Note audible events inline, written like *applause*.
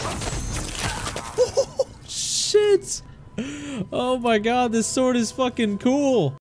Oh *laughs* Shit! Oh my god, this sword is fucking cool.